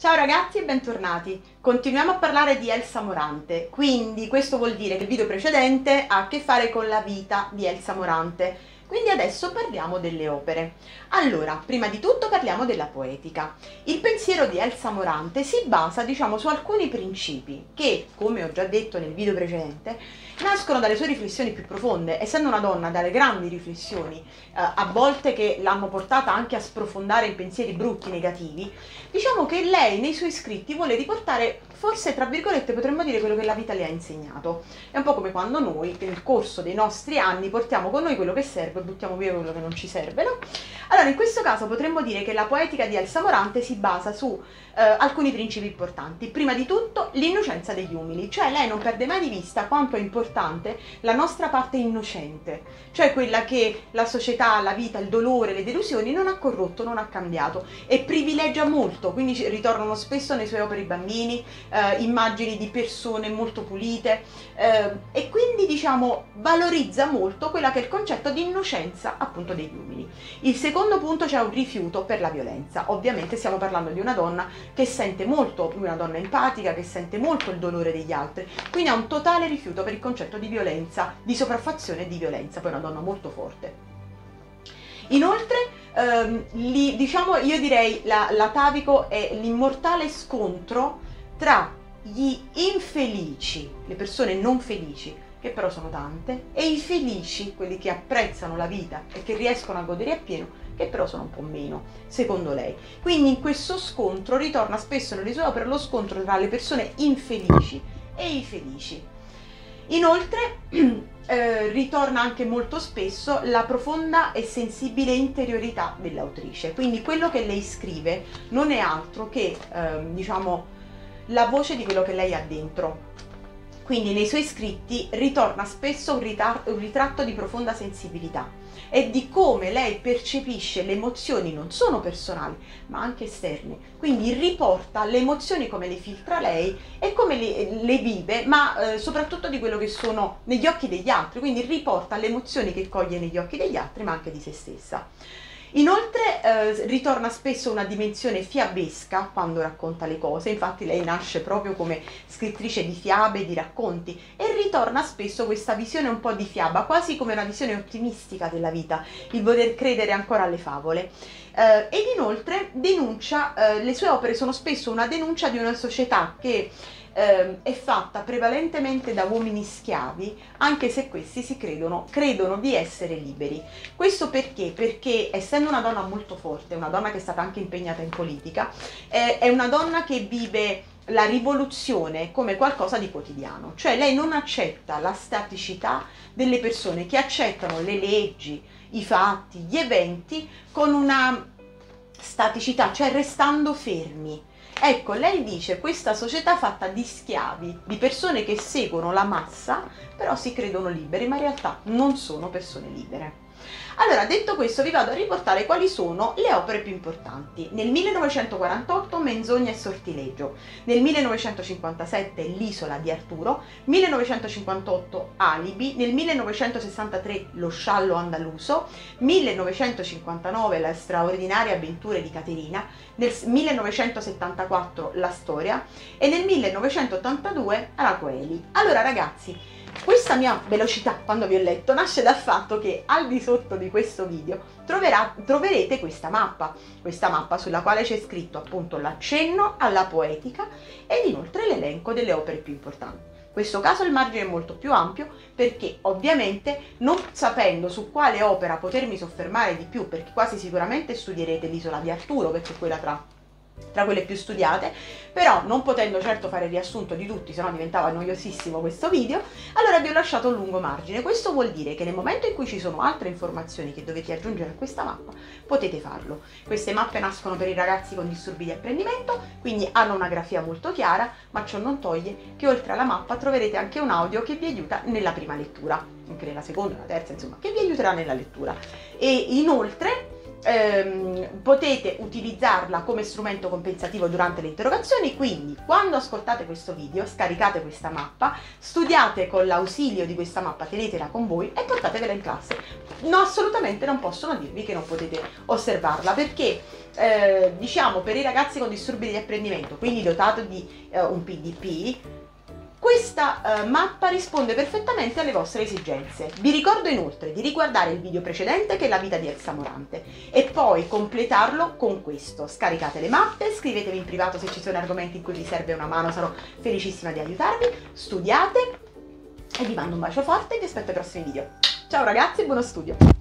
Ciao ragazzi e bentornati. Continuiamo a parlare di Elsa Morante, quindi questo vuol dire che il video precedente ha a che fare con la vita di Elsa Morante. Quindi adesso parliamo delle opere. Allora, prima di tutto parliamo della poetica. Il pensiero di Elsa Morante si basa, diciamo, su alcuni principi che, come ho già detto nel video precedente, nascono dalle sue riflessioni più profonde, essendo una donna dalle grandi riflessioni, eh, a volte che l'hanno portata anche a sprofondare in pensieri brutti, negativi, diciamo che lei nei suoi scritti vuole riportare, forse tra virgolette potremmo dire quello che la vita le ha insegnato. È un po' come quando noi, nel corso dei nostri anni, portiamo con noi quello che serve e buttiamo via quello che non ci serve, no? Allora, in questo caso potremmo dire che la poetica di Elsa Morante si basa su eh, alcuni principi importanti. Prima di tutto, l'innocenza degli umili, cioè lei non perde mai di vista quanto è importante la nostra parte innocente, cioè quella che la società, la vita, il dolore, le delusioni non ha corrotto, non ha cambiato e privilegia molto, quindi ritornano spesso nei suoi opere i bambini, eh, immagini di persone molto pulite eh, e quindi diciamo valorizza molto quella che è il concetto di innocenza appunto degli umili. Il secondo punto c'è un rifiuto per la violenza, ovviamente stiamo parlando di una donna che sente molto, una donna empatica, che sente molto il dolore degli altri, quindi ha un totale rifiuto per il concetto di violenza, di sopraffazione e di violenza, poi una donna molto forte. Inoltre, ehm, li, diciamo, io direi la, l'atavico è l'immortale scontro tra gli infelici, le persone non felici, che però sono tante, e i felici, quelli che apprezzano la vita e che riescono a godere appieno, che però sono un po' meno, secondo lei. Quindi in questo scontro ritorna spesso nelle sue opere lo scontro tra le persone infelici e i felici. Inoltre eh, ritorna anche molto spesso la profonda e sensibile interiorità dell'autrice, quindi quello che lei scrive non è altro che, eh, diciamo, la voce di quello che lei ha dentro, quindi nei suoi scritti ritorna spesso un, ritar- un ritratto di profonda sensibilità e di come lei percepisce le emozioni non solo personali ma anche esterne. Quindi riporta le emozioni come le filtra lei e come le, le vive, ma eh, soprattutto di quello che sono negli occhi degli altri. Quindi riporta le emozioni che coglie negli occhi degli altri ma anche di se stessa. Inoltre eh, ritorna spesso una dimensione fiabesca quando racconta le cose, infatti lei nasce proprio come scrittrice di fiabe, di racconti e ritorna spesso questa visione un po' di fiaba, quasi come una visione ottimistica della vita, il voler credere ancora alle favole. Eh, ed inoltre denuncia, eh, le sue opere sono spesso una denuncia di una società che eh, è fatta prevalentemente da uomini schiavi, anche se questi si credono, credono di essere liberi. Questo perché? Perché essendo una donna molto forte, una donna che è stata anche impegnata in politica, eh, è una donna che vive la rivoluzione come qualcosa di quotidiano, cioè lei non accetta la staticità delle persone che accettano le leggi, i fatti, gli eventi con una staticità, cioè restando fermi. Ecco, lei dice questa società fatta di schiavi, di persone che seguono la massa, però si credono liberi, ma in realtà non sono persone libere. Allora, detto questo, vi vado a riportare quali sono le opere più importanti. Nel 1948 Menzogna e sortileggio, nel 1957 L'isola di Arturo, 1958 Alibi, nel 1963 Lo sciallo andaluso, 1959 La straordinaria avventure di Caterina, nel 1974 La storia. E nel 1982 Aracoeli. Allora ragazzi, questa mia velocità quando vi ho letto nasce dal fatto che al di sotto di questo video troverà, troverete questa mappa, questa mappa sulla quale c'è scritto appunto l'accenno alla poetica ed inoltre l'elenco delle opere più importanti. In questo caso il margine è molto più ampio perché ovviamente non sapendo su quale opera potermi soffermare di più, perché quasi sicuramente studierete l'isola di Arturo, perché quella tra tra quelle più studiate, però non potendo certo fare riassunto di tutti, se no diventava noiosissimo questo video, allora vi ho lasciato un lungo margine. Questo vuol dire che nel momento in cui ci sono altre informazioni che dovete aggiungere a questa mappa, potete farlo. Queste mappe nascono per i ragazzi con disturbi di apprendimento, quindi hanno una grafia molto chiara, ma ciò non toglie che oltre alla mappa troverete anche un audio che vi aiuta nella prima lettura, anche nella seconda, la terza, insomma, che vi aiuterà nella lettura. E inoltre ehm, potete utilizzarla come strumento compensativo durante le interrogazioni, quindi quando ascoltate questo video scaricate questa mappa, studiate con l'ausilio di questa mappa, tenetela con voi e portatevela in classe. No, assolutamente non possono dirvi che non potete osservarla perché eh, diciamo per i ragazzi con disturbi di apprendimento, quindi dotato di eh, un PDP, questa uh, mappa risponde perfettamente alle vostre esigenze. Vi ricordo inoltre di riguardare il video precedente che è la vita di Elsa Morante e poi completarlo con questo. Scaricate le mappe, scrivetevi in privato se ci sono argomenti in cui vi serve una mano, sarò felicissima di aiutarvi, studiate e vi mando un bacio forte e vi aspetto ai prossimi video. Ciao ragazzi e buono studio!